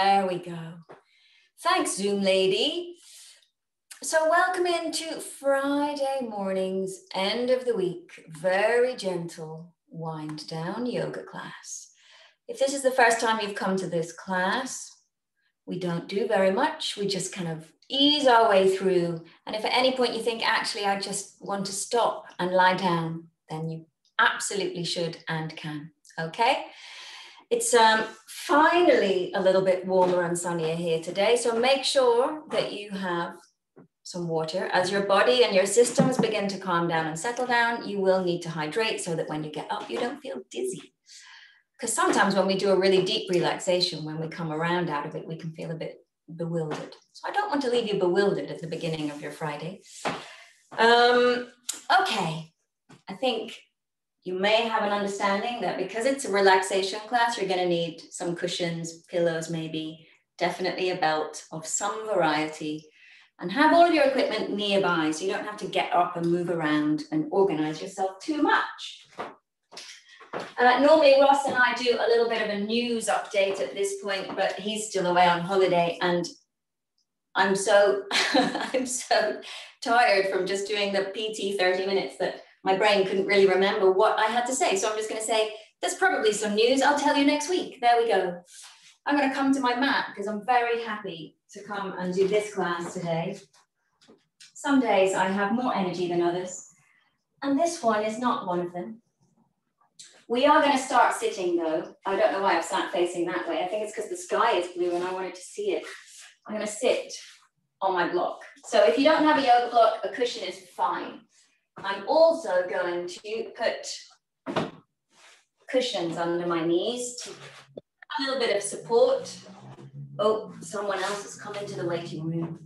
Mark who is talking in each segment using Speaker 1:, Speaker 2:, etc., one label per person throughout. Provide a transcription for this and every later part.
Speaker 1: There we go. Thanks, Zoom lady. So welcome into Friday morning's end of the week, very gentle wind down yoga class. If this is the first time you've come to this class, we don't do very much. We just kind of ease our way through. And if at any point you think, actually, I just want to stop and lie down, then you absolutely should and can. Okay. It's um, finally a little bit warmer and sunnier here today. So make sure that you have some water. As your body and your systems begin to calm down and settle down, you will need to hydrate so that when you get up, you don't feel dizzy. Because sometimes when we do a really deep relaxation, when we come around out of it, we can feel a bit bewildered. So I don't want to leave you bewildered at the beginning of your Friday. Um, okay, I think you may have an understanding that because it's a relaxation class, you're going to need some cushions, pillows, maybe, definitely a belt of some variety, and have all of your equipment nearby so you don't have to get up and move around and organize yourself too much. Uh, normally Ross and I do a little bit of a news update at this point, but he's still away on holiday and I'm so, I'm so tired from just doing the PT 30 minutes that my brain couldn't really remember what I had to say. So I'm just gonna say, there's probably some news, I'll tell you next week. There we go. I'm gonna come to my mat because I'm very happy to come and do this class today. Some days I have more energy than others, and this one is not one of them. We are going to start sitting though. I don't know why I've sat facing that way. I think it's because the sky is blue and I wanted to see it. I'm going to sit on my block. So if you don't have a yoga block, a cushion is fine. I'm also going to put cushions under my knees to a little bit of support. Oh, someone else has come into the waiting room.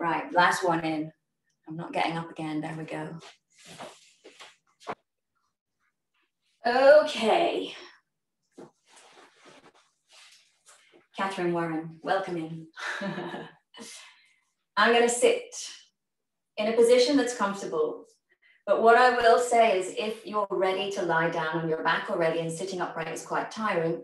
Speaker 1: Right, last one in. I'm not getting up again. There we go. Okay. Catherine Warren, welcome in. I'm going to sit in a position that's comfortable. But what I will say is if you're ready to lie down on your back already and sitting upright is quite tiring,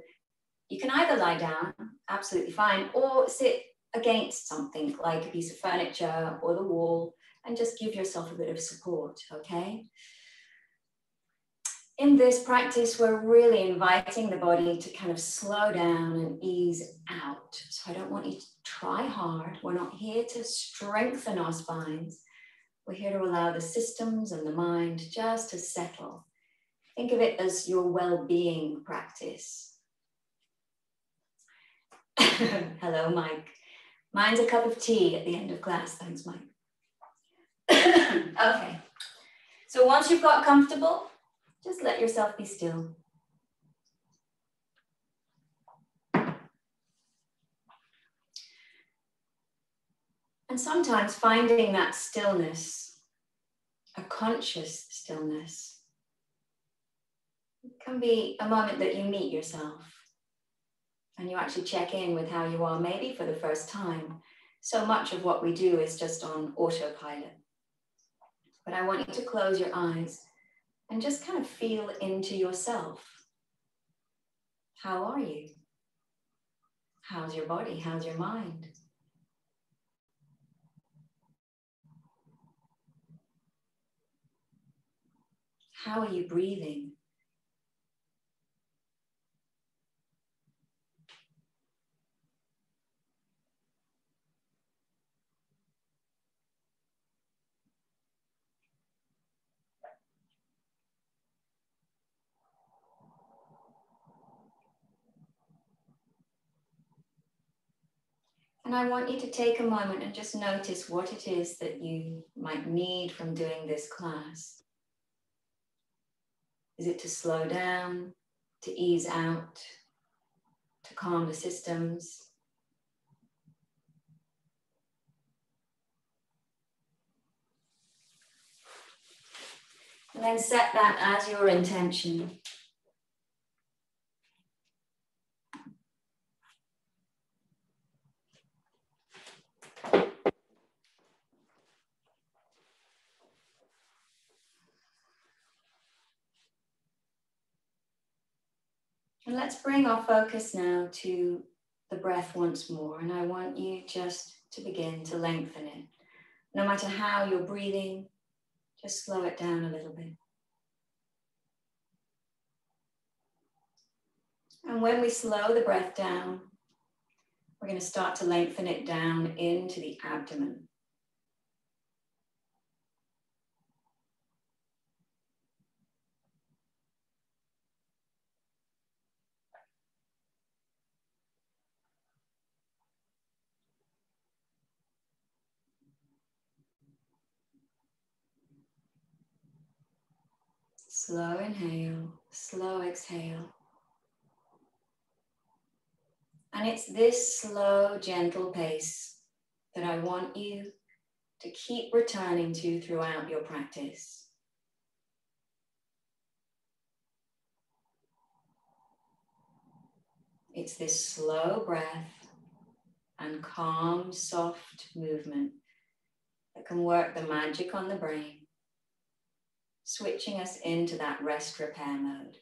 Speaker 1: you can either lie down, absolutely fine, or sit against something like a piece of furniture or the wall and just give yourself a bit of support, okay? in this practice, we're really inviting the body to kind of slow down and ease out. So I don't want you to try hard. We're not here to strengthen our spines. We're here to allow the systems and the mind just to settle. Think of it as your well being practice. Hello, Mike. Mine's a cup of tea at the end of class. Thanks, Mike. okay. So once you've got comfortable, just let yourself be still. And sometimes finding that stillness, a conscious stillness, It can be a moment that you meet yourself and you actually check in with how you are, maybe for the first time. So much of what we do is just on autopilot. But I want you to close your eyes and just kind of feel into yourself. How are you? How's your body? How's your mind? How are you breathing? And I want you to take a moment and just notice what it is that you might need from doing this class. Is it to slow down, to ease out, to calm the systems? And then set that as your intention. And let's bring our focus now to the breath once more. And I want you just to begin to lengthen it. No matter how you're breathing, just slow it down a little bit. And when we slow the breath down, we're going to start to lengthen it down into the abdomen. Slow inhale, slow exhale. And it's this slow, gentle pace that I want you to keep returning to throughout your practice. It's this slow breath and calm, soft movement that can work the magic on the brain switching us into that rest repair mode.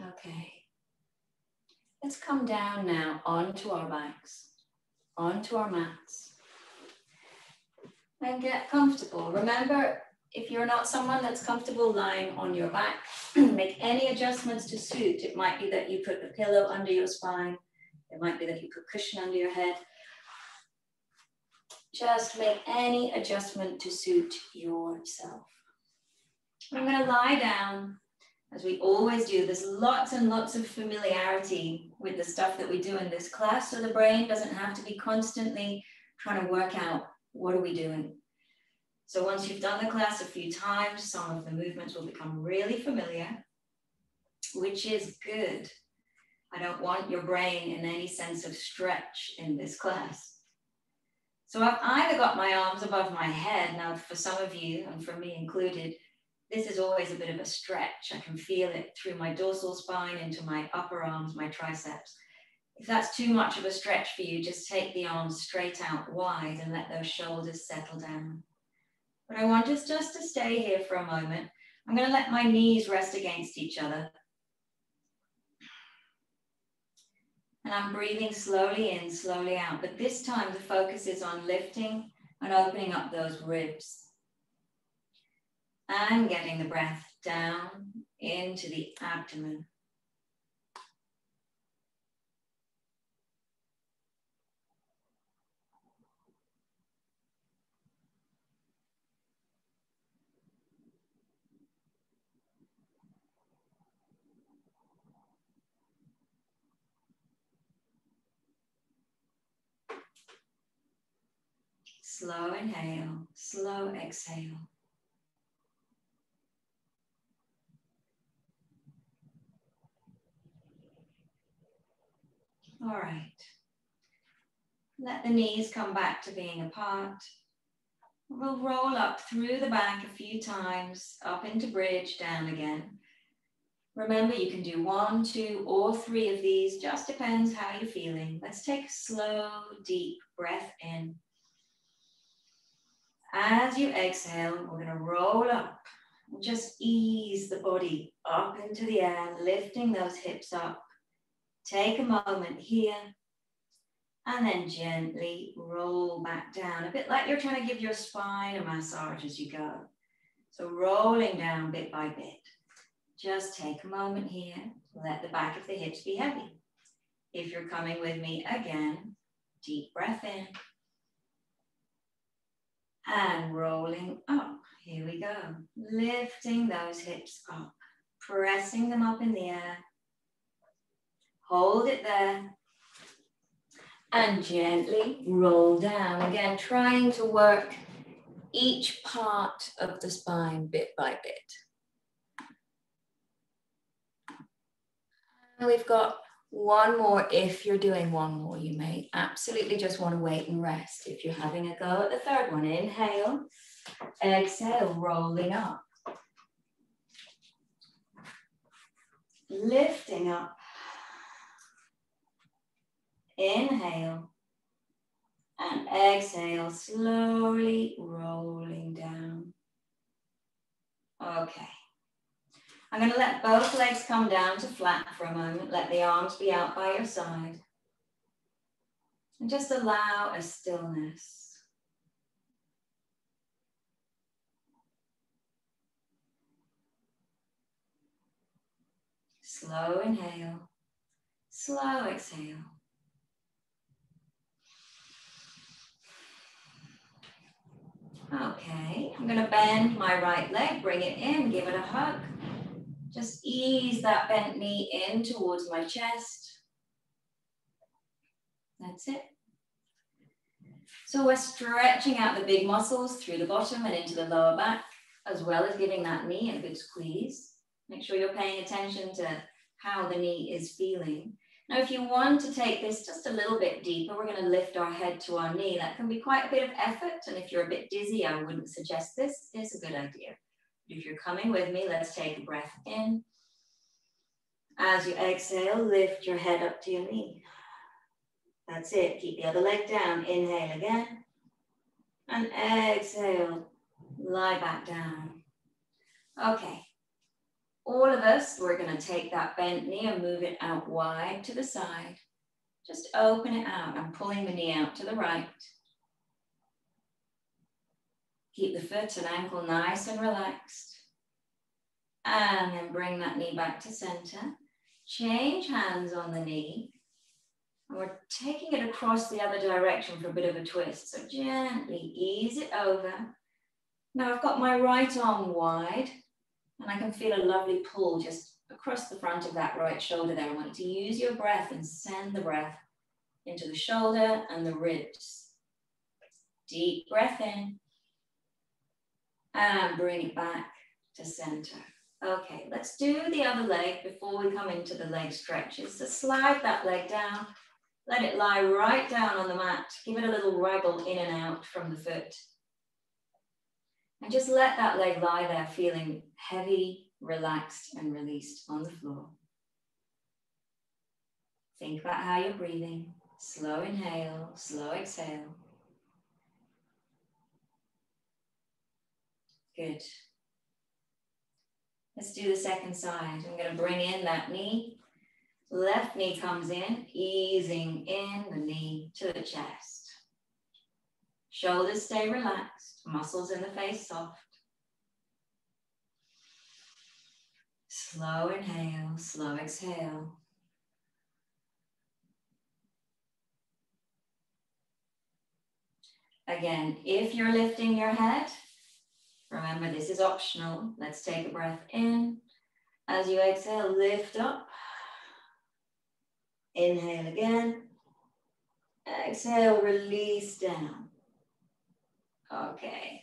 Speaker 1: Okay. Let's come down now onto our backs, onto our mats, and get comfortable. Remember, if you're not someone that's comfortable lying on your back, make any adjustments to suit. It might be that you put the pillow under your spine. It might be that you put cushion under your head. Just make any adjustment to suit yourself. I'm going to lie down as we always do, there's lots and lots of familiarity with the stuff that we do in this class. So the brain doesn't have to be constantly trying to work out what are we doing. So once you've done the class a few times, some of the movements will become really familiar, which is good. I don't want your brain in any sense of stretch in this class. So I've either got my arms above my head, now for some of you, and for me included, this is always a bit of a stretch. I can feel it through my dorsal spine into my upper arms, my triceps. If that's too much of a stretch for you, just take the arms straight out wide and let those shoulders settle down. But I want us just to stay here for a moment. I'm going to let my knees rest against each other. And I'm breathing slowly in, slowly out. But this time the focus is on lifting and opening up those ribs and getting the breath down into the abdomen. Slow inhale, slow exhale. All right. Let the knees come back to being apart. We'll roll up through the back a few times, up into bridge, down again. Remember, you can do one, two, or three of these, just depends how you're feeling. Let's take a slow, deep breath in. As you exhale, we're going to roll up just ease the body up into the air, lifting those hips up. Take a moment here and then gently roll back down, a bit like you're trying to give your spine a massage as you go. So rolling down bit by bit. Just take a moment here, let the back of the hips be heavy. If you're coming with me again, deep breath in. And rolling up. Here we go. Lifting those hips up, pressing them up in the air Hold it there. And gently roll down. Again, trying to work each part of the spine bit by bit. And we've got one more. If you're doing one more, you may absolutely just want to wait and rest. If you're having a go at the third one, inhale, exhale, rolling up. Lifting up. Inhale. And exhale, slowly rolling down. Okay. I'm going to let both legs come down to flat for a moment. Let the arms be out by your side. And just allow a stillness. Slow inhale, slow exhale. Okay, I'm going to bend my right leg, bring it in, give it a hug. Just ease that bent knee in towards my chest. That's it. So we're stretching out the big muscles through the bottom and into the lower back, as well as giving that knee a good squeeze. Make sure you're paying attention to how the knee is feeling. Now, if you want to take this just a little bit deeper, we're going to lift our head to our knee. That can be quite a bit of effort. And if you're a bit dizzy, I wouldn't suggest this. It's a good idea. If you're coming with me, let's take a breath in. As you exhale, lift your head up to your knee. That's it. Keep the other leg down. Inhale again. And exhale, lie back down. Okay. All of us, we're going to take that bent knee and move it out wide to the side. Just open it out. I'm pulling the knee out to the right. Keep the foot and ankle nice and relaxed. And then bring that knee back to center. Change hands on the knee. And we're taking it across the other direction for a bit of a twist. So gently ease it over. Now I've got my right arm wide and I can feel a lovely pull just across the front of that right shoulder there. I want you to use your breath and send the breath into the shoulder and the ribs. Deep breath in and bring it back to center. Okay, let's do the other leg before we come into the leg stretches. So slide that leg down, let it lie right down on the mat. Give it a little waggle in and out from the foot. And just let that leg lie there feeling heavy, relaxed and released on the floor. Think about how you're breathing. Slow inhale, slow exhale. Good. Let's do the second side. I'm going to bring in that knee. Left knee comes in, easing in the knee to the chest. Shoulders stay relaxed, muscles in the face soft. Slow inhale, slow exhale. Again, if you're lifting your head, Remember, this is optional. Let's take a breath in. As you exhale, lift up. Inhale again. Exhale, release down. Okay.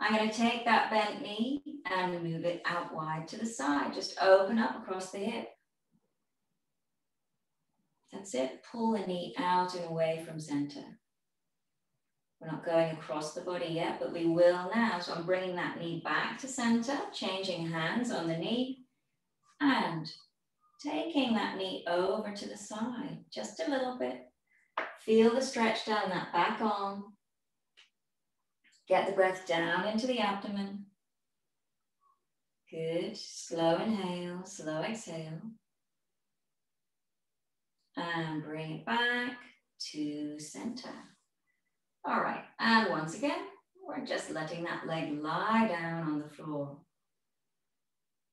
Speaker 1: I'm going to take that bent knee and move it out wide to the side. Just open up across the hip. That's it. Pull the knee out and away from center. We're not going across the body yet, but we will now. So I'm bringing that knee back to center, changing hands on the knee and taking that knee over to the side, just a little bit. Feel the stretch down that back arm. Get the breath down into the abdomen. Good. Slow inhale, slow exhale. And bring it back to center. All right, and once again, we're just letting that leg lie down on the floor.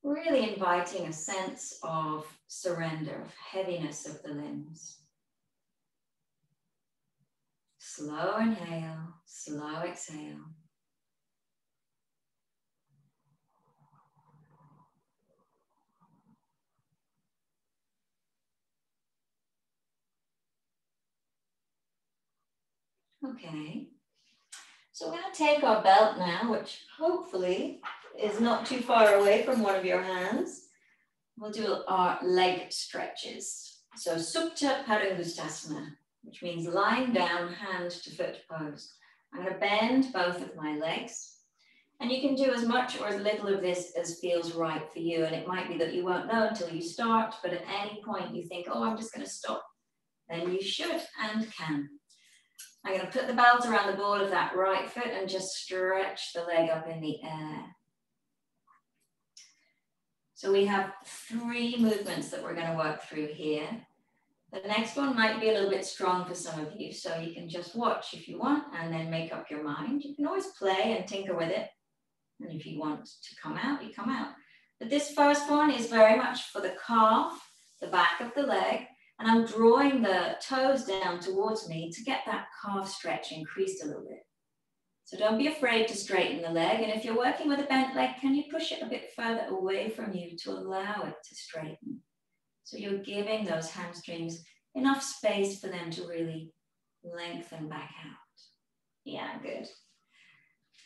Speaker 1: Really inviting a sense of surrender, of heaviness of the limbs. Slow inhale, slow exhale. Okay. So we're going to take our belt now, which hopefully is not too far away from one of your hands. We'll do our leg stretches. So Supta Padangusthasana, which means lying down, hand to foot pose. I'm to bend both of my legs. And you can do as much or as little of this as feels right for you. And it might be that you won't know until you start, but at any point you think, oh, I'm just going to stop, then you should and can. I'm to put the belt around the ball of that right foot and just stretch the leg up in the air. So we have three movements that we're going to work through here. The next one might be a little bit strong for some of you, so you can just watch if you want and then make up your mind. You can always play and tinker with it. And if you want to come out, you come out. But this first one is very much for the calf, the back of the leg, and I'm drawing the toes down towards me to get that calf stretch increased a little bit. So don't be afraid to straighten the leg. And if you're working with a bent leg, can you push it a bit further away from you to allow it to straighten? So you're giving those hamstrings enough space for them to really lengthen back out. Yeah, good.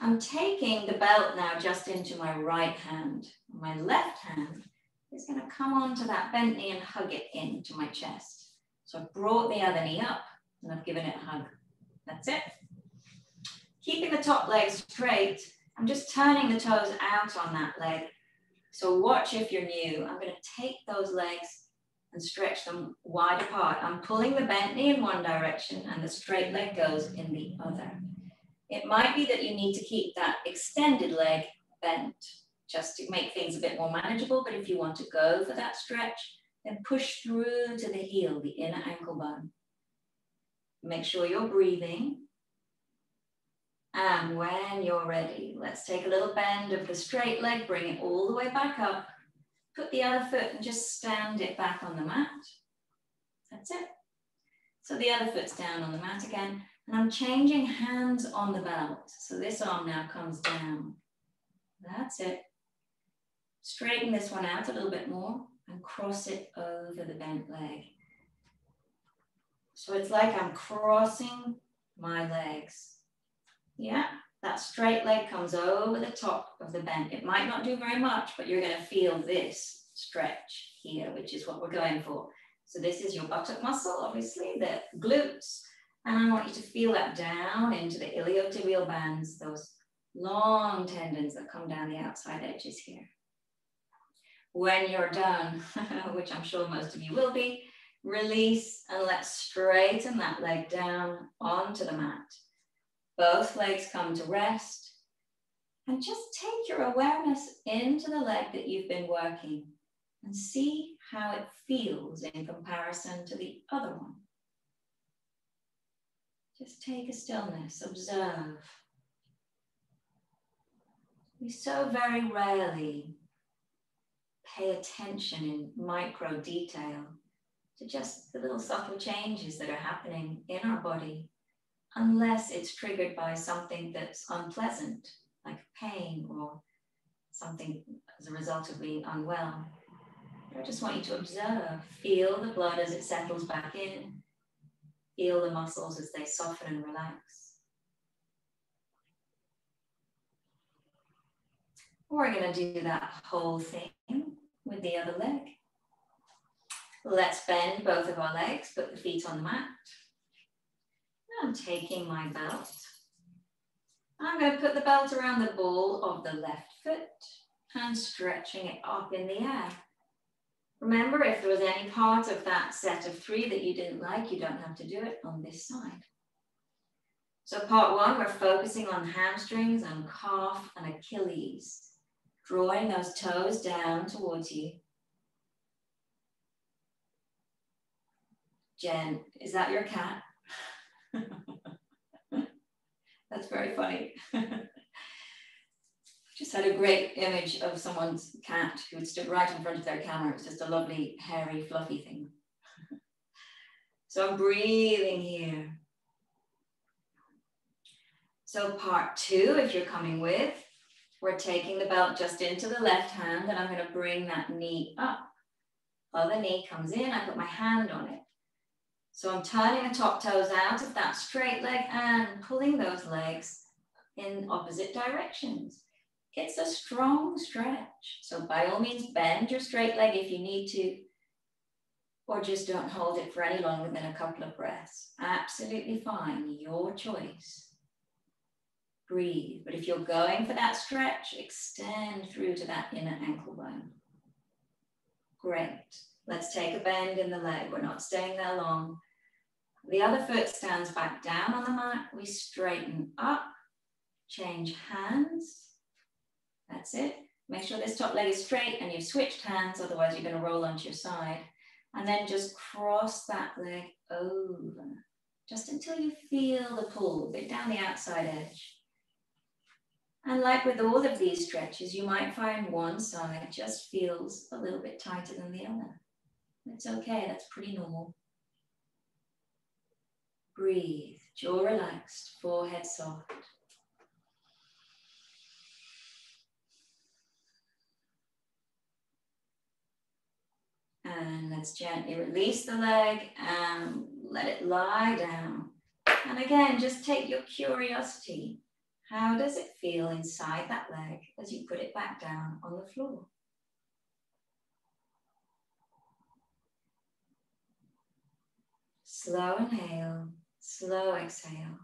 Speaker 1: I'm taking the belt now just into my right hand. My left hand is going to come onto that bent knee and hug it into my chest. So I've brought the other knee up and I've given it a hug. That's it. Keeping the top leg straight, I'm just turning the toes out on that leg. So watch if you're new. I'm going to take those legs and stretch them wide apart. I'm pulling the bent knee in one direction and the straight leg goes in the other. It might be that you need to keep that extended leg bent just to make things a bit more manageable. But if you want to go for that stretch, then push through to the heel, the inner ankle bone. Make sure you're breathing. And when you're ready, let's take a little bend of the straight leg, bring it all the way back up. Put the other foot and just stand it back on the mat. That's it. So the other foot's down on the mat again. And I'm changing hands on the belt. So this arm now comes down. That's it. Straighten this one out a little bit more and cross it over the bent leg. So it's like I'm crossing my legs. Yeah, that straight leg comes over the top of the bend. It might not do very much, but you're gonna feel this stretch here, which is what we're going for. So this is your buttock muscle, obviously, the glutes. And I want you to feel that down into the iliotibial bands, those long tendons that come down the outside edges here. When you're done, which I'm sure most of you will be, release and let's straighten that leg down onto the mat. Both legs come to rest. And just take your awareness into the leg that you've been working and see how it feels in comparison to the other one. Just take a stillness, observe. We so very rarely pay attention in micro detail to just the little subtle changes that are happening in our body, unless it's triggered by something that's unpleasant, like pain or something as a result of being unwell. I just want you to observe, feel the blood as it settles back in, feel the muscles as they soften and relax. We're going to do that whole thing with the other leg. Let's bend both of our legs, put the feet on the mat. I'm taking my belt. I'm going to put the belt around the ball of the left foot and stretching it up in the air. Remember, if there was any part of that set of three that you didn't like, you don't have to do it on this side. So part one, we're focusing on hamstrings and calf and Achilles drawing those toes down towards you. Jen, is that your cat? That's very funny. just had a great image of someone's cat who stood right in front of their camera. It's just a lovely, hairy, fluffy thing. so I'm breathing here. So part two, if you're coming with, we're taking the belt just into the left hand and I'm going to bring that knee up. Other knee comes in, I put my hand on it. So I'm turning the top toes out of that straight leg and pulling those legs in opposite directions. It's a strong stretch. So by all means, bend your straight leg if you need to, or just don't hold it for any longer than a couple of breaths. Absolutely fine, your choice. Breathe, but if you're going for that stretch, extend through to that inner ankle bone. Great. Let's take a bend in the leg. We're not staying there long. The other foot stands back down on the mat. We straighten up, change hands. That's it. Make sure this top leg is straight and you've switched hands, otherwise you're gonna roll onto your side. And then just cross that leg over, just until you feel the pull, a bit down the outside edge. And like with all of these stretches, you might find one side just feels a little bit tighter than the other. It's okay, that's pretty normal. Breathe, jaw relaxed, forehead soft. And let's gently release the leg and let it lie down. And again, just take your curiosity. How does it feel inside that leg as you put it back down on the floor? Slow inhale, slow exhale.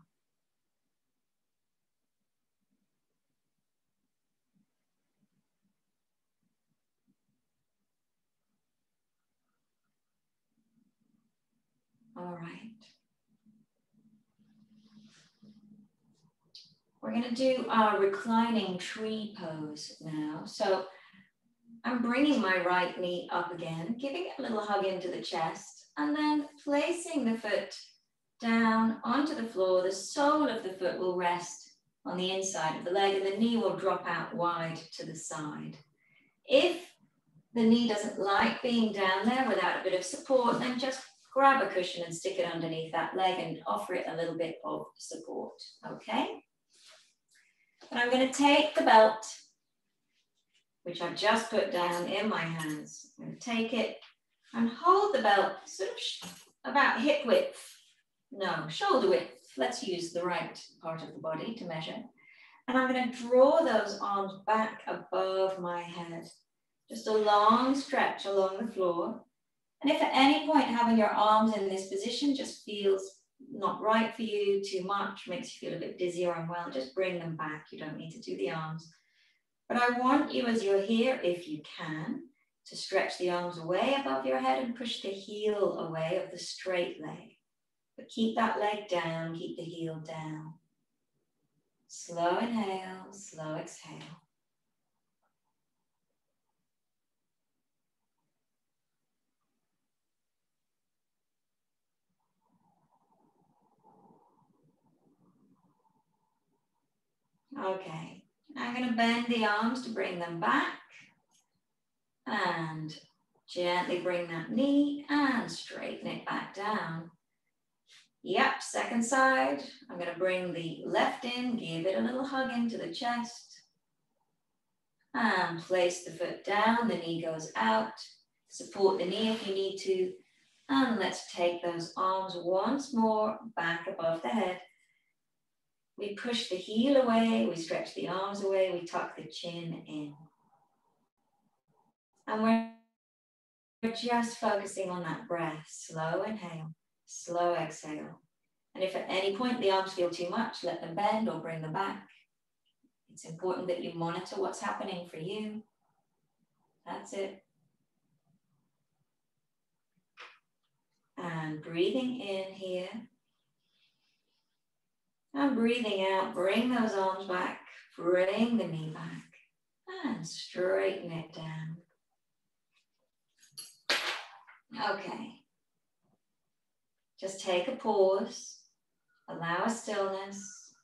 Speaker 1: All right. We're going to do our reclining tree pose now. So I'm bringing my right knee up again, giving it a little hug into the chest, and then placing the foot down onto the floor. The sole of the foot will rest on the inside of the leg, and the knee will drop out wide to the side. If the knee doesn't like being down there without a bit of support, then just grab a cushion and stick it underneath that leg and offer it a little bit of support, okay? And I'm gonna take the belt, which I've just put down in my hands. I'm gonna take it and hold the belt sort of about hip width, no, shoulder width. Let's use the right part of the body to measure. And I'm gonna draw those arms back above my head. Just a long stretch along the floor. And if at any point having your arms in this position just feels not right for you, too much, makes you feel a bit dizzy or unwell, just bring them back. You don't need to do the arms. But I want you as you're here, if you can, to stretch the arms away above your head and push the heel away of the straight leg. But keep that leg down, keep the heel down. Slow inhale, slow exhale. Okay, I'm going to bend the arms to bring them back and gently bring that knee and straighten it back down. Yep, second side. I'm going to bring the left in, give it a little hug into the chest. And place the foot down, the knee goes out. Support the knee if you need to. And let's take those arms once more back above the head. We push the heel away, we stretch the arms away, we tuck the chin in. And we're just focusing on that breath. Slow inhale, slow exhale. And if at any point the arms feel too much, let them bend or bring them back. It's important that you monitor what's happening for you. That's it. And breathing in here and breathing out, bring those arms back, bring the knee back, and straighten it down. Okay. Just take a pause, allow a stillness.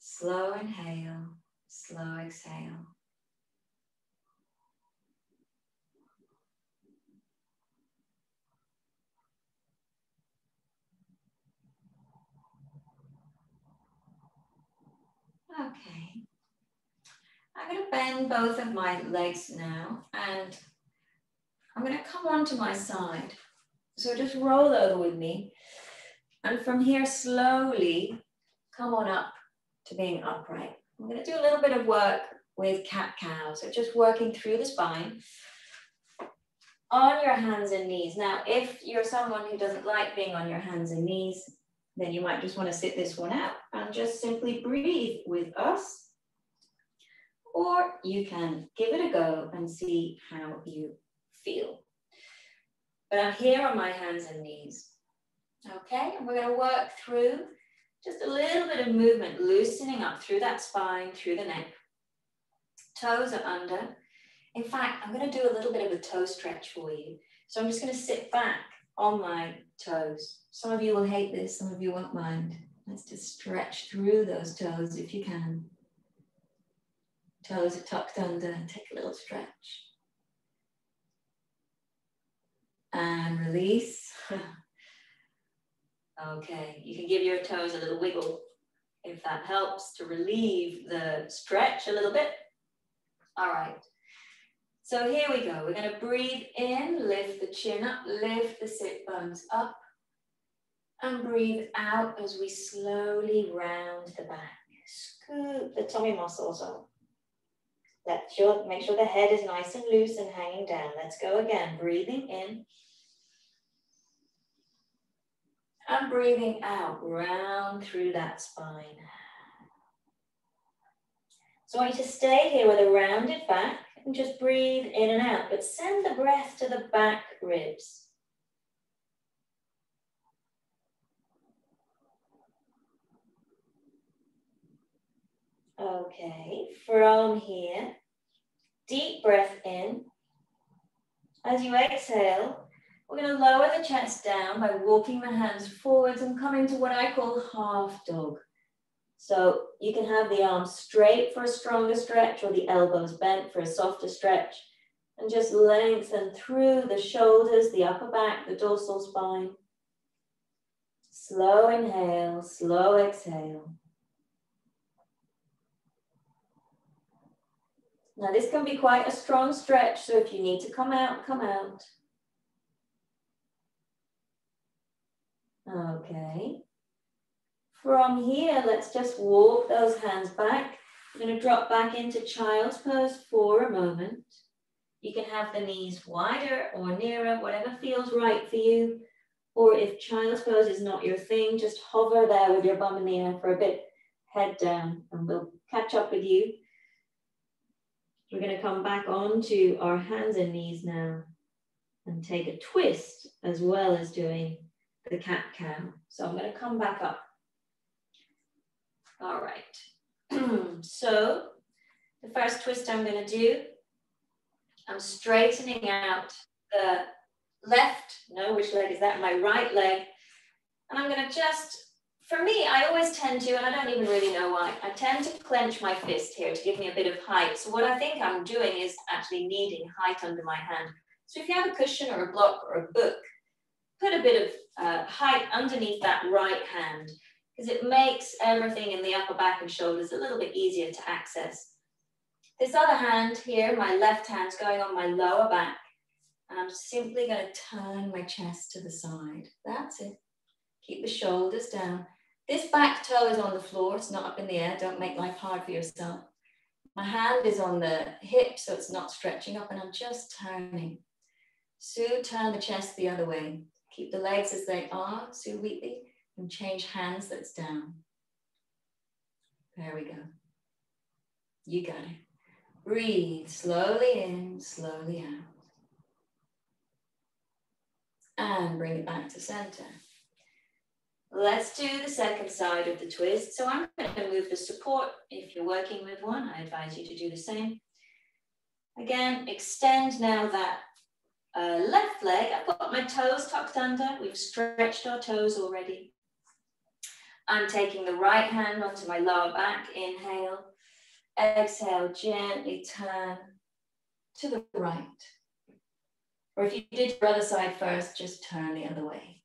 Speaker 1: Slow inhale, slow exhale. Okay. I'm going to bend both of my legs now and I'm going to come onto my side. So just roll over with me. And from here, slowly come on up to being upright. I'm going to do a little bit of work with cat cow. So just working through the spine on your hands and knees. Now, if you're someone who doesn't like being on your hands and knees, then you might just want to sit this one out and just simply breathe with us. Or you can give it a go and see how you feel. But I'm here on my hands and knees. Okay, and we're going to work through just a little bit of movement, loosening up through that spine, through the neck. Toes are under. In fact, I'm going to do a little bit of a toe stretch for you. So I'm just going to sit back on my toes. Some of you will hate this, some of you won't mind. Let's just stretch through those toes if you can. Toes are tucked under take a little stretch. And release. okay, you can give your toes a little wiggle if that helps to relieve the stretch a little bit. All right. So here we go. We're going to breathe in, lift the chin up, lift the sit bones up, and breathe out as we slowly round the back. Scoop the tummy muscles up. Let sure, make sure the head is nice and loose and hanging down. Let's go again. Breathing in. And breathing out, round through that spine. So I want you to stay here with a rounded back and just breathe in and out, but send the breath to the back ribs. Okay, from here, deep breath in. As you exhale, we're going to lower the chest down by walking the hands forwards and coming to what I call half dog. So you can have the arms straight for a stronger stretch or the elbows bent for a softer stretch. And just lengthen through the shoulders, the upper back, the dorsal spine. Slow inhale, slow exhale. Now this can be quite a strong stretch, so if you need to come out, come out. Okay. From here, let's just walk those hands back. I'm going to drop back into child's pose for a moment. You can have the knees wider or nearer, whatever feels right for you. Or if child's pose is not your thing, just hover there with your bum in the air for a bit, head down, and we'll catch up with you we're going to come back onto our hands and knees now and take a twist as well as doing the cat cow. So I'm going to come back up. All right. so the first twist I'm going to do, I'm straightening out the left, no, which leg is that? My right leg. And I'm going to just for me, I always tend to, and I don't even really know why, I tend to clench my fist here to give me a bit of height. So what I think I'm doing is actually needing height under my hand. So if you have a cushion or a block or a book, put a bit of uh, height underneath that right hand because it makes everything in the upper back and shoulders a little bit easier to access. This other hand here, my left hand's going on my lower back, and I'm simply going to turn my chest to the side. That's it. Keep the shoulders down. This back toe is on the floor, it's not up in the air. Don't make life hard for yourself. My hand is on the hip, so it's not stretching up, and I'm just turning. Sue, turn the chest the other way. Keep the legs as they are, Sue Wheatley, and change hands that's down. There we go. You got it. Breathe slowly in, slowly out. And bring it back to center. Let's do the second side of the twist. So I'm going to move the support. If you're working with one, I advise you to do the same. Again, extend now that uh, left leg. I've got my toes tucked under. We've stretched our toes already. I'm taking the right hand onto my lower back. Inhale. Exhale, gently turn to the right. Or if you did your other side first, just turn the other way.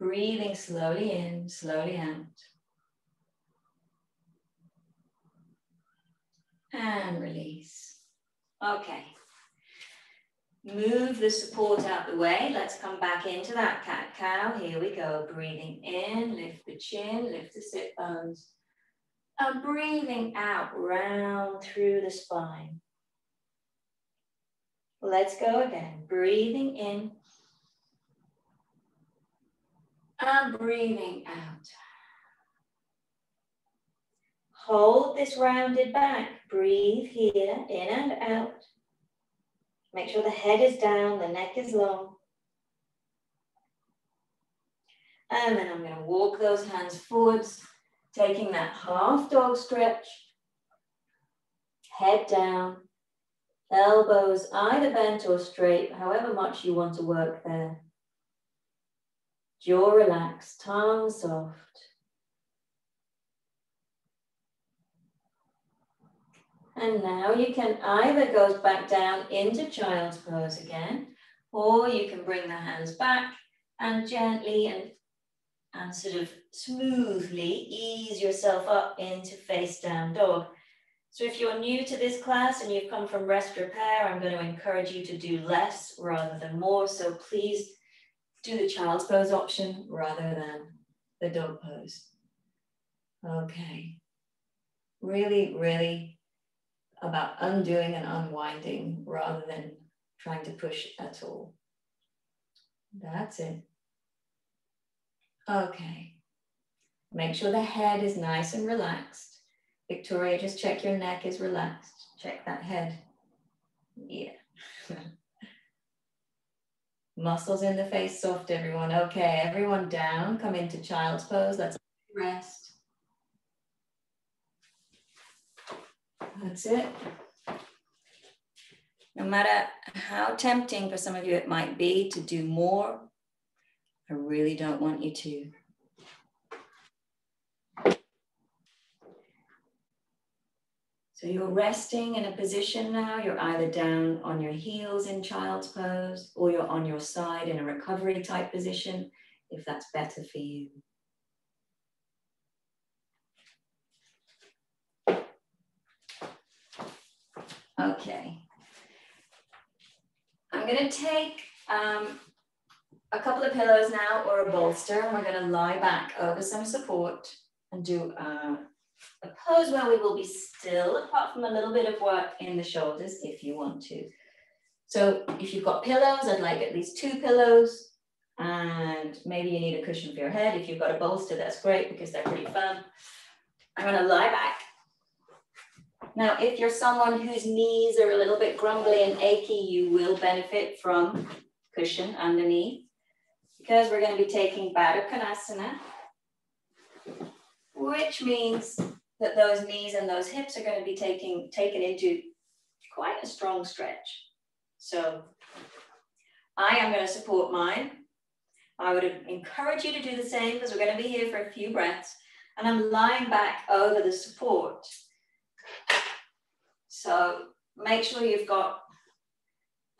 Speaker 1: Breathing slowly in, slowly out. And release. Okay. Move the support out the way. Let's come back into that cat cow. Here we go. Breathing in, lift the chin, lift the sit bones. And breathing out, round through the spine. Let's go again. Breathing in. And breathing out. Hold this rounded back. Breathe here, in and out. Make sure the head is down, the neck is long. Um, and then I'm going to walk those hands forwards, taking that half dog stretch. Head down, elbows either bent or straight, however much you want to work there. Jaw relaxed, tongue soft. And now you can either go back down into child's pose again, or you can bring the hands back and gently and, and sort of smoothly ease yourself up into face down dog. So if you're new to this class and you've come from rest repair, I'm going to encourage you to do less rather than more. So please do the child's pose option rather than the dog pose. Okay. Really, really about undoing and unwinding rather than trying to push at all. That's it. Okay. Make sure the head is nice and relaxed. Victoria, just check your neck is relaxed. Check that head. Yeah. Muscles in the face soft, everyone. Okay, everyone down. Come into child's pose. Let's rest. That's it. No matter how tempting for some of you it might be to do more, I really don't want you to. So you're resting in a position now. You're either down on your heels in child's pose or you're on your side in a recovery type position, if that's better for you. Okay. I'm going to take um, a couple of pillows now or a bolster and we're going to lie back over some support and do uh, a pose where we will be still apart from a little bit of work in the shoulders if you want to. So if you've got pillows, I'd like at least two pillows and maybe you need a cushion for your head. If you've got a bolster, that's great because they're pretty firm. I'm going to lie back now, if you're someone whose knees are a little bit grumbly and achy, you will benefit from cushion underneath because we're going to be taking Baddha Konasana, which means that those knees and those hips are going to be taking, taken into quite a strong stretch. So I am going to support mine. I would encourage you to do the same because we're going to be here for a few breaths. And I'm lying back over the support. So make sure you've got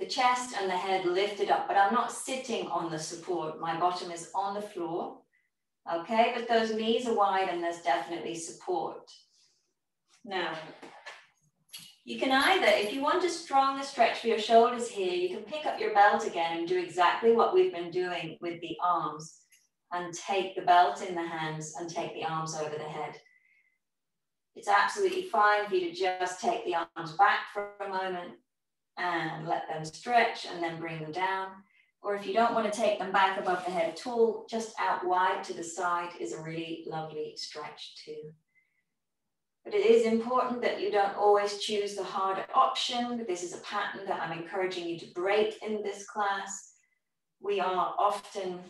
Speaker 1: the chest and the head lifted up, but I'm not sitting on the support. My bottom is on the floor. Okay, but those knees are wide and there's definitely support. Now, you can either, if you want a stronger stretch for your shoulders here, you can pick up your belt again and do exactly what we've been doing with the arms and take the belt in the hands and take the arms over the head. It's absolutely fine for you to just take the arms back for a moment and let them stretch and then bring them down. Or if you don't want to take them back above the head at all, just out wide to the side is a really lovely stretch too. But it is important that you don't always choose the harder option. This is a pattern that I'm encouraging you to break in this class. We are often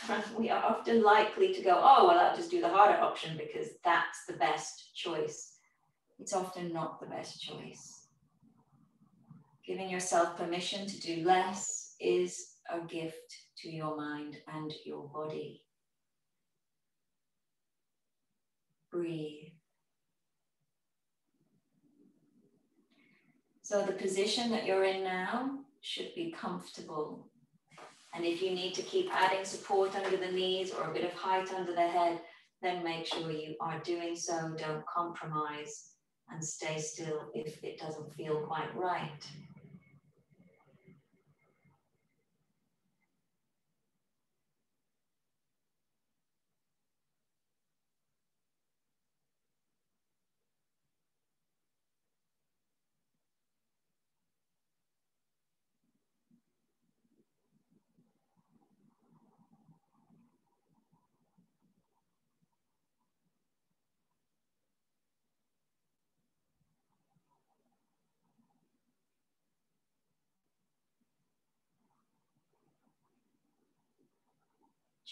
Speaker 1: we are often likely to go, oh, well, I'll just do the harder option because that's the best choice. It's often not the best choice. Giving yourself permission to do less is a gift to your mind and your body. Breathe. So the position that you're in now should be comfortable and if you need to keep adding support under the knees or a bit of height under the head, then make sure you are doing so. Don't compromise and stay still if it doesn't feel quite right.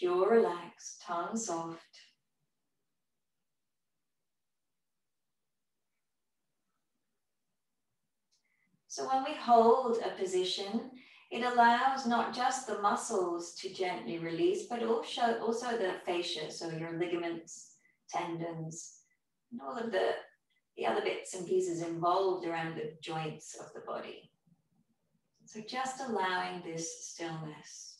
Speaker 1: Jaw relaxed, tongue soft. So when we hold a position, it allows not just the muscles to gently release, but also, also the fascia, so your ligaments, tendons, and all of the, the other bits and pieces involved around the joints of the body. So just allowing this stillness.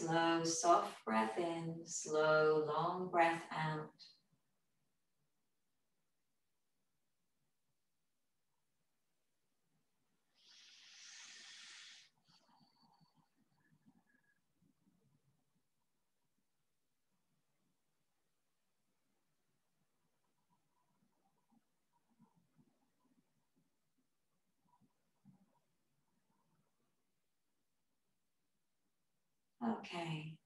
Speaker 1: Slow, soft breath in, slow, long breath out. Okay.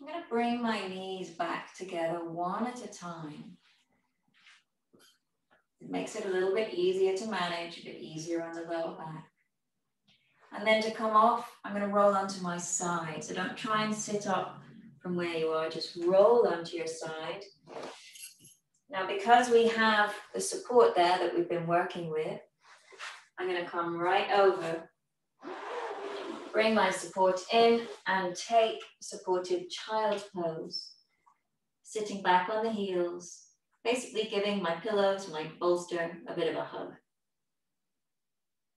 Speaker 1: I'm going to bring my knees back together one at a time. It makes it a little bit easier to manage, a bit easier on the lower back. And then to come off, I'm going to roll onto my side. So don't try and sit up from where you are, just roll onto your side. Now, because we have the support there that we've been working with, I'm going to come right over, bring my support in and take supported child pose. Sitting back on the heels, basically giving my pillows, my bolster a bit of a hug.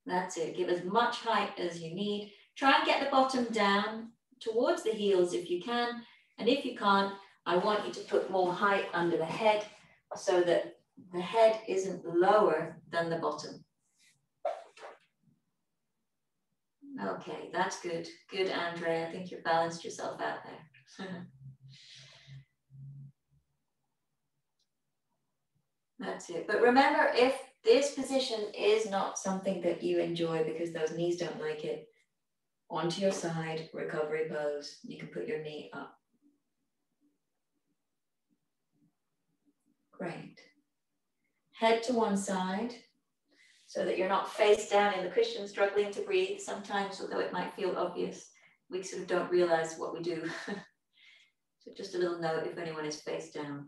Speaker 1: That's it, give as much height as you need. Try and get the bottom down towards the heels if you can. And if you can't, I want you to put more height under the head so that the head isn't lower than the bottom. Okay, that's good. Good, Andre. I think you've balanced yourself out there. that's it. But remember, if this position is not something that you enjoy because those knees don't like it, onto your side, recovery pose. You can put your knee up. Great. Head to one side, so that you're not face down in the cushion struggling to breathe. Sometimes, although it might feel obvious, we sort of don't realize what we do. so just a little note if anyone is face down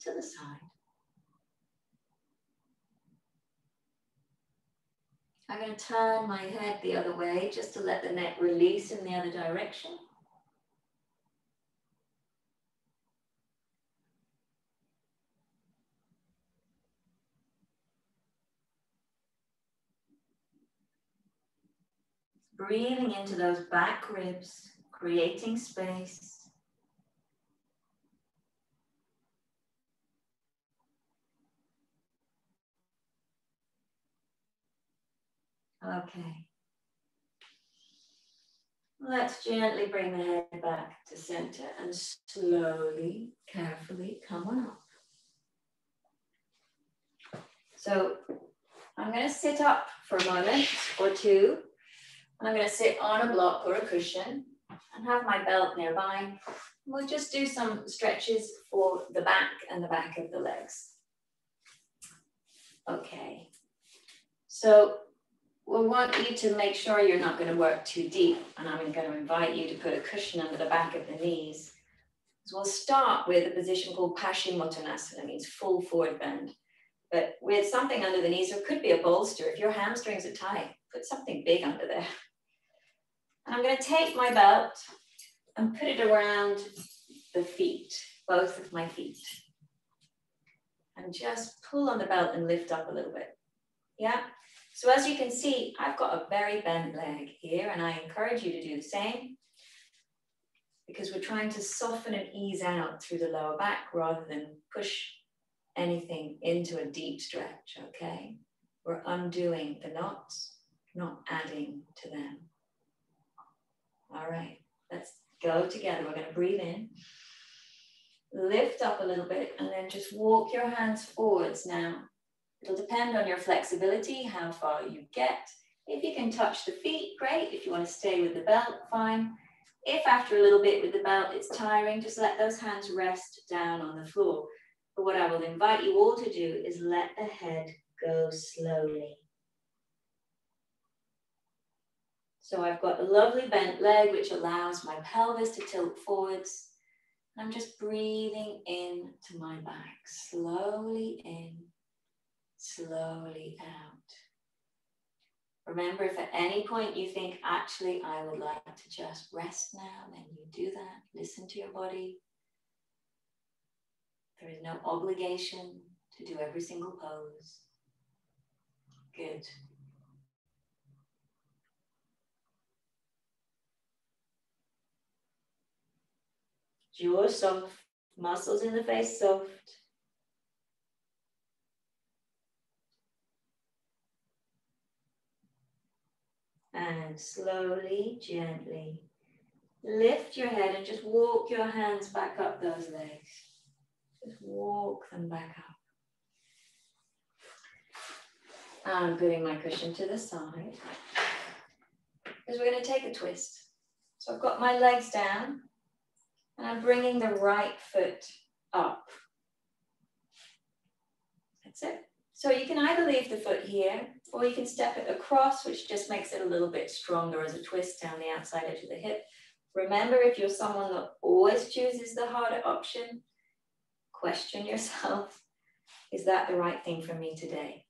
Speaker 1: to the side. I'm going to turn my head the other way just to let the neck release in the other direction. Breathing into those back ribs, creating space. Okay. Let's gently bring the head back to center and slowly, carefully come on up. So I'm going to sit up for a moment or two I'm going to sit on a block or a cushion and have my belt nearby. We'll just do some stretches for the back and the back of the legs. Okay. So we want you to make sure you're not going to work too deep. And I'm going to invite you to put a cushion under the back of the knees. So we'll start with a position called Paschimottanasana, means full forward bend. But with something under the knees, there could be a bolster. If your hamstrings are tight, put something big under there. And I'm going to take my belt and put it around the feet, both of my feet. And just pull on the belt and lift up a little bit. Yeah. So as you can see, I've got a very bent leg here, and I encourage you to do the same because we're trying to soften and ease out through the lower back rather than push anything into a deep stretch, okay? We're undoing the knots, not adding to them. All right, let's go together. We're going to breathe in, lift up a little bit, and then just walk your hands forwards now. It'll depend on your flexibility, how far you get. If you can touch the feet, great. If you want to stay with the belt, fine. If after a little bit with the belt it's tiring, just let those hands rest down on the floor. But what I will invite you all to do is let the head go slowly. So I've got a lovely bent leg, which allows my pelvis to tilt forwards. I'm just breathing in to my back, slowly in, slowly out. Remember, if at any point you think, actually, I would like to just rest now, then you do that. Listen to your body. There is no obligation to do every single pose. Good. Jaw soft, muscles in the face soft. And slowly, gently lift your head and just walk your hands back up those legs. Just walk them back up. I'm putting my cushion to the side because we're going to take a twist. So I've got my legs down and I'm bringing the right foot up. That's it. So you can either leave the foot here or you can step it across, which just makes it a little bit stronger as a twist down the outside edge of the hip. Remember, if you're someone that always chooses the harder option, question yourself, is that the right thing for me today?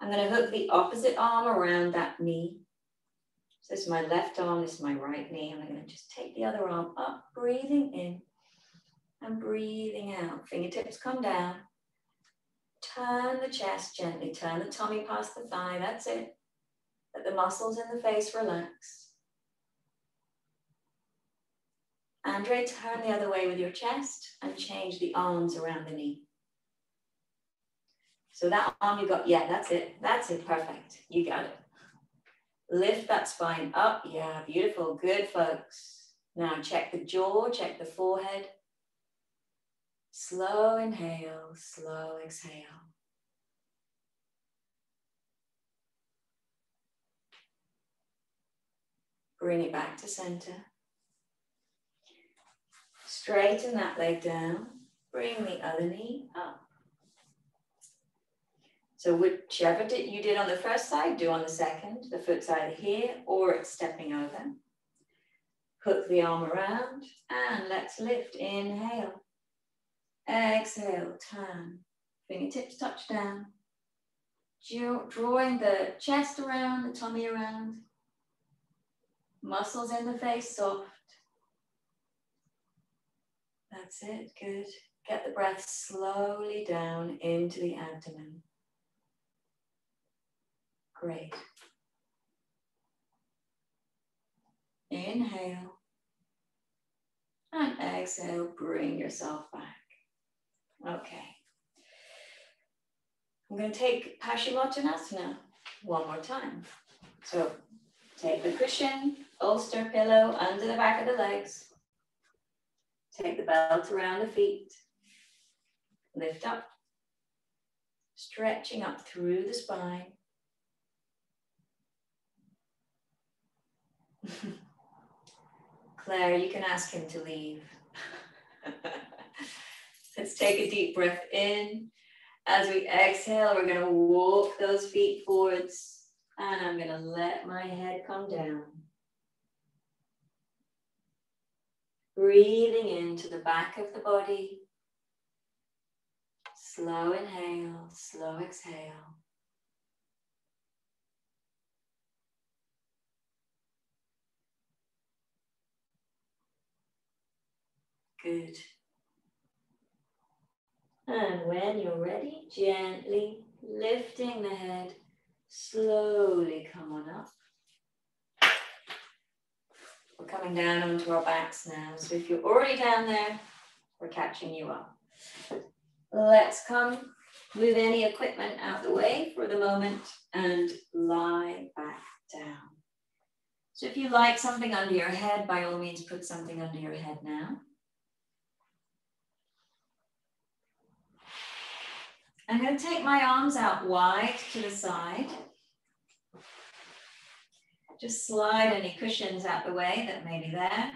Speaker 1: I'm going to hook the opposite arm around that knee. So this is my left arm, this is my right knee. I'm going to just take the other arm up, breathing in and breathing out. Fingertips come down. Turn the chest gently, turn the tummy past the thigh. That's it. Let the muscles in the face relax. Andre, turn the other way with your chest and change the arms around the knee. So that arm you got, yeah, that's it. That's it, perfect. You got it. Lift that spine up. Yeah, beautiful. Good, folks. Now check the jaw, check the forehead. Slow inhale, slow exhale. Bring it back to center. Straighten that leg down. Bring the other knee up. So whichever you did on the first side, do on the second. The foot's either here or it's stepping over. Hook the arm around and let's lift. Inhale. Exhale, turn. Fingertips touch down. Drawing the chest around, the tummy around. Muscles in the face soft. That's it, good. Get the breath slowly down into the abdomen. Great. Inhale. And exhale, bring yourself back. Okay. I'm going to take Paschimottanasana one more time. So take the cushion, bolster, pillow under the back of the legs. Take the belt around the feet. Lift up. Stretching up through the spine. Claire, you can ask him to leave. Let's take a deep breath in. As we exhale, we're going to walk those feet forwards. And I'm going to let my head come down. Breathing into the back of the body. Slow inhale, slow exhale. Good. And when you're ready, gently lifting the head, slowly come on up. We're coming down onto our backs now. So if you're already down there, we're catching you up. Let's come move any equipment out the way for the moment and lie back down. So if you like something under your head, by all means, put something under your head now. I'm going to take my arms out wide to the side. Just slide any cushions out the way that may be there.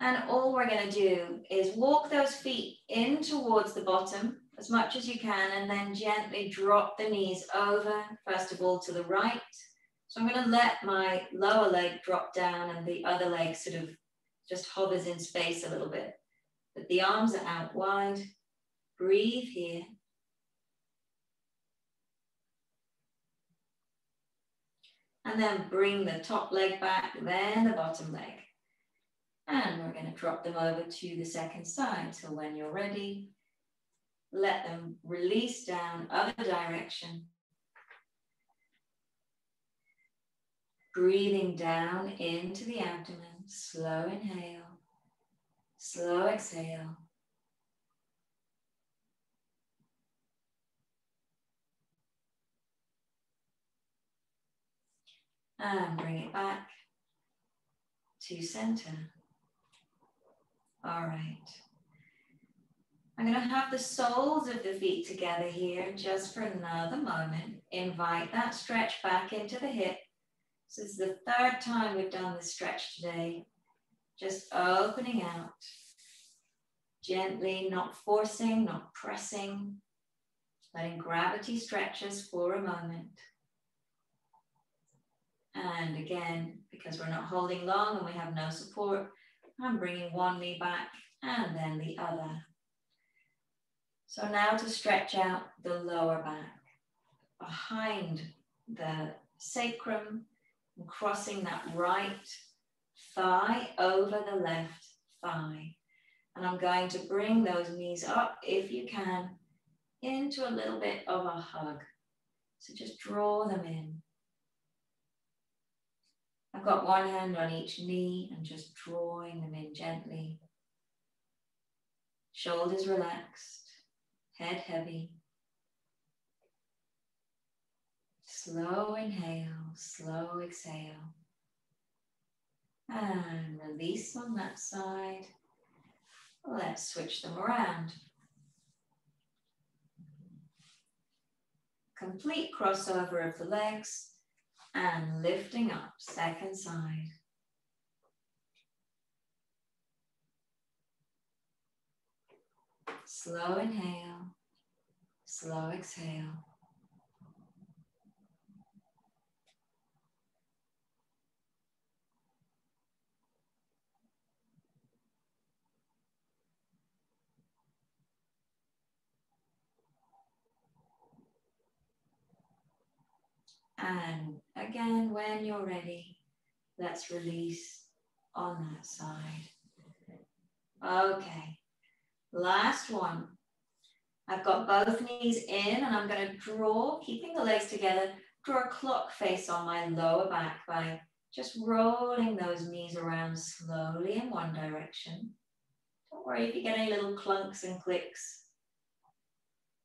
Speaker 1: And all we're going to do is walk those feet in towards the bottom as much as you can and then gently drop the knees over, first of all to the right. So I'm gonna let my lower leg drop down and the other leg sort of just hovers in space a little bit. But the arms are out wide. Breathe here. And then bring the top leg back, then the bottom leg. And we're going to drop them over to the second side. So when you're ready, let them release down other direction. Breathing down into the abdomen, slow inhale, slow exhale. And bring it back to center. All right. I'm going to have the soles of the feet together here just for another moment. Invite that stretch back into the hip. This is the third time we've done this stretch today. Just opening out. Gently, not forcing, not pressing. Letting gravity stretch us for a moment. And again, because we're not holding long and we have no support, I'm bringing one knee back and then the other. So now to stretch out the lower back behind the sacrum and crossing that right thigh over the left thigh. And I'm going to bring those knees up, if you can, into a little bit of a hug. So just draw them in. I've got one hand on each knee and just drawing them in gently. Shoulders relaxed, head heavy. Slow inhale, slow exhale. And release on that side. Let's switch them around. Complete crossover of the legs and lifting up, second side. Slow inhale, slow exhale. And again, when you're ready, let's release on that side. Okay, last one. I've got both knees in and I'm going to draw, keeping the legs together, draw a clock face on my lower back by just rolling those knees around slowly in one direction. Don't worry if you get any little clunks and clicks.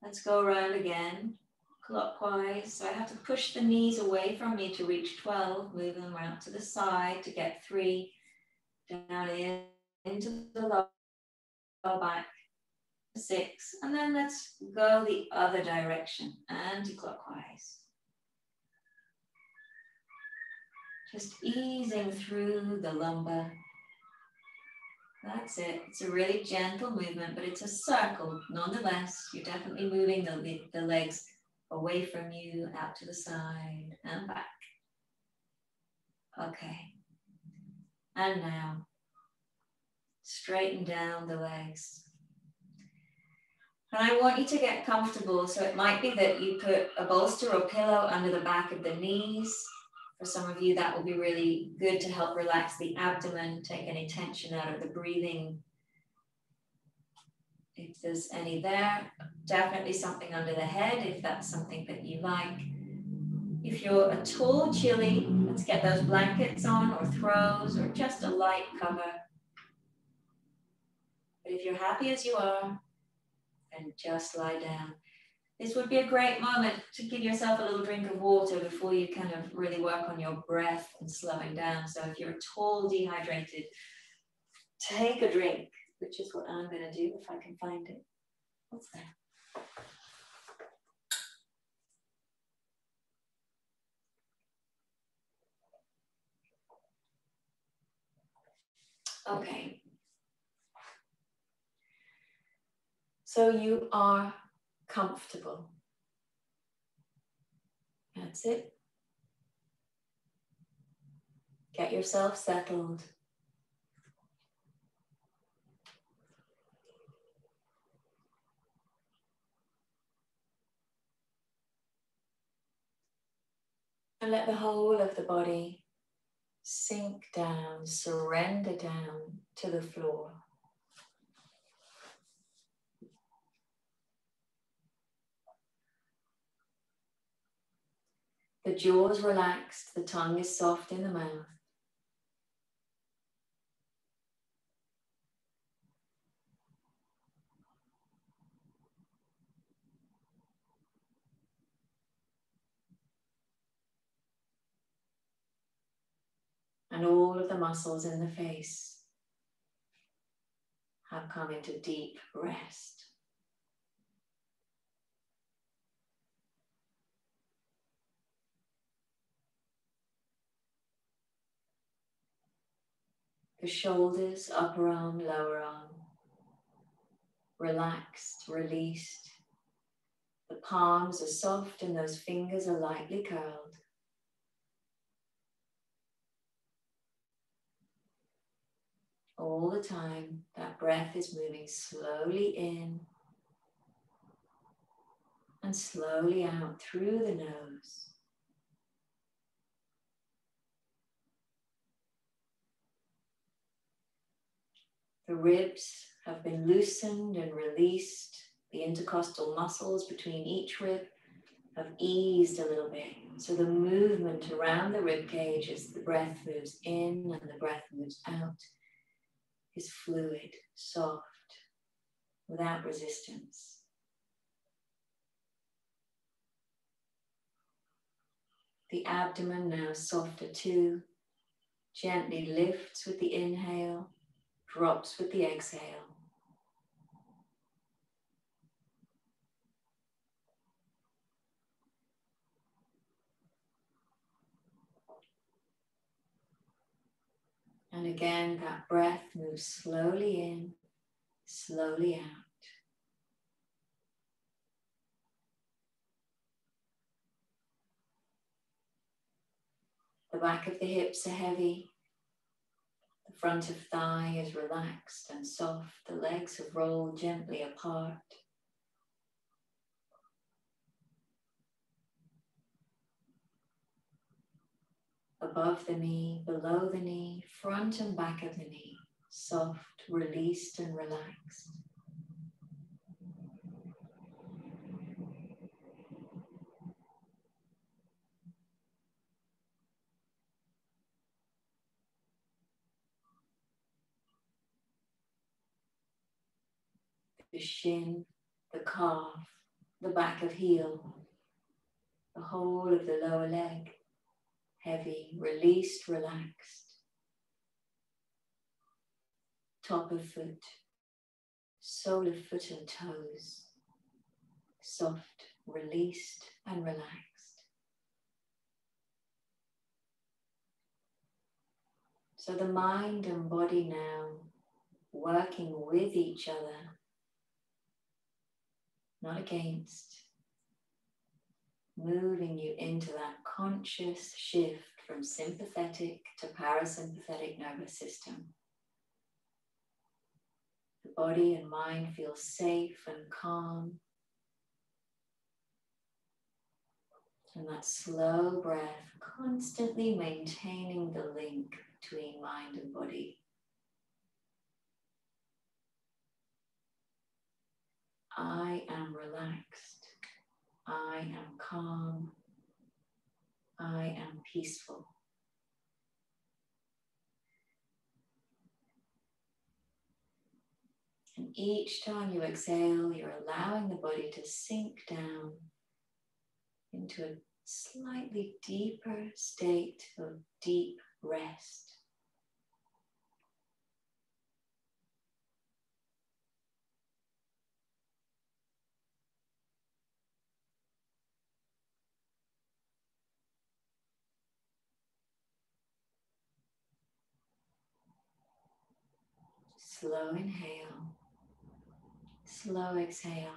Speaker 1: Let's go around again clockwise. So I have to push the knees away from me to reach 12, move them around to the side to get three, down in, into the lower back, six, and then let's go the other direction, anti-clockwise. Just easing through the lumbar. That's it. It's a really gentle movement, but it's a circle nonetheless. You're definitely moving the, the legs away from you, out to the side and back. Okay. And now, straighten down the legs. And I want you to get comfortable. So it might be that you put a bolster or pillow under the back of the knees. For some of you, that will be really good to help relax the abdomen, take any tension out of the breathing if there's any there. Definitely something under the head if that's something that you like. If you're at all chilly, let's get those blankets on or throws or just a light cover. But if you're happy as you are, then just lie down. This would be a great moment to give yourself a little drink of water before you kind of really work on your breath and slowing down. So if you're at all dehydrated, take a drink which is what I'm going to do if I can find it. What's that? Okay. So you are comfortable. That's it. Get yourself settled. And let the whole of the body sink down, surrender down to the floor. The jaws relaxed, the tongue is soft in the mouth. and all of the muscles in the face have come into deep rest. The shoulders, upper arm, lower arm, relaxed, released. The palms are soft and those fingers are lightly curled. All the time, that breath is moving slowly in and slowly out through the nose. The ribs have been loosened and released. The intercostal muscles between each rib have eased a little bit. So the movement around the rib cage as the breath moves in and the breath moves out is fluid, soft, without resistance. The abdomen now softer too, gently lifts with the inhale, drops with the exhale. And again, that breath moves slowly in, slowly out. The back of the hips are heavy. The front of thigh is relaxed and soft. The legs have rolled gently apart. Above the knee, below the knee, front and back of the knee, soft, released, and relaxed. The shin, the calf, the back of heel, the whole of the lower leg heavy, released, relaxed. Top of foot, sole of foot and toes, soft, released, and relaxed. So the mind and body now working with each other, not against moving you into that conscious shift from sympathetic to parasympathetic nervous system. The body and mind feel safe and calm. And that slow breath, constantly maintaining the link between mind and body. I am relaxed. I am calm. I am peaceful. And each time you exhale, you're allowing the body to sink down into a slightly deeper state of deep rest. Slow inhale, slow exhale.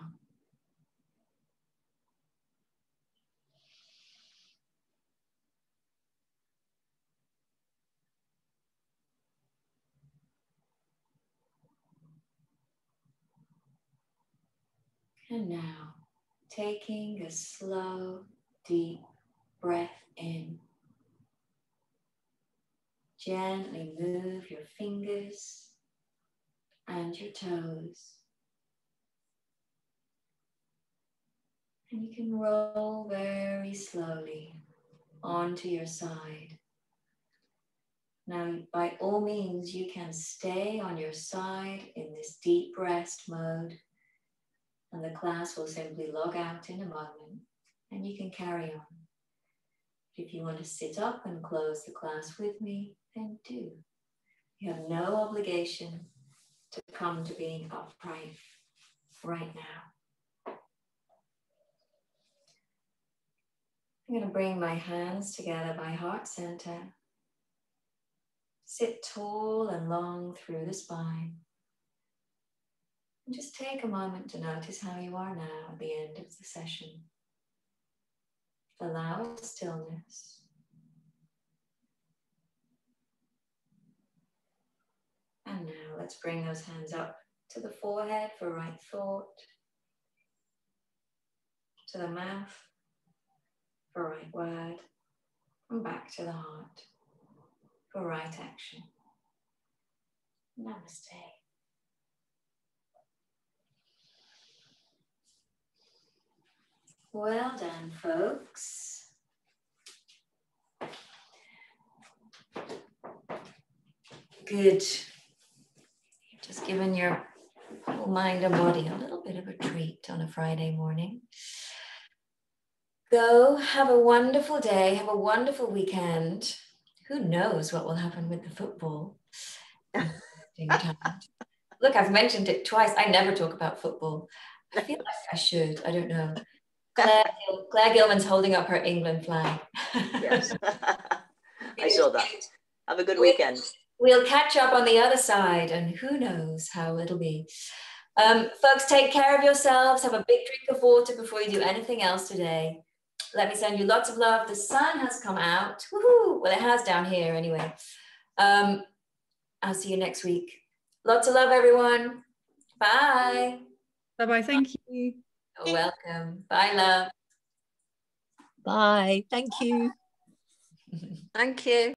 Speaker 1: And now, taking a slow, deep breath in. Gently move your fingers and your toes. And you can roll very slowly onto your side. Now, by all means, you can stay on your side in this deep rest mode, and the class will simply log out in a moment, and you can carry on. If you want to sit up and close the class with me, then do. You have no obligation to come to being upright right now. I'm going to bring my hands together by heart center. Sit tall and long through the spine. And just take a moment to notice how you are now at the end of the session. Allow stillness. And now let's bring those hands up to the forehead for right thought, to the mouth for right word, and back to the heart for right action. Namaste. Well done, folks. Good. Just given your whole mind and body a little bit of a treat on a Friday morning. Go, have a wonderful day, have a wonderful weekend. Who knows what will happen with the football? Look, I've mentioned it twice. I never talk about football. I feel like I should. I don't know. Claire, Claire Gilman's holding up her England flag.
Speaker 2: yes. I saw that. Have a good weekend.
Speaker 1: We'll catch up on the other side, and who knows how it'll be. Um, folks, take care of yourselves. Have a big drink of water before you do anything else today. Let me send you lots of love. The sun has come out. Woohoo! Well, it has down here anyway. Um, I'll see you next week. Lots of love, everyone. Bye.
Speaker 3: Bye bye. Thank you.
Speaker 1: You're welcome. Bye, love.
Speaker 4: Bye. Thank you.
Speaker 2: Thank you.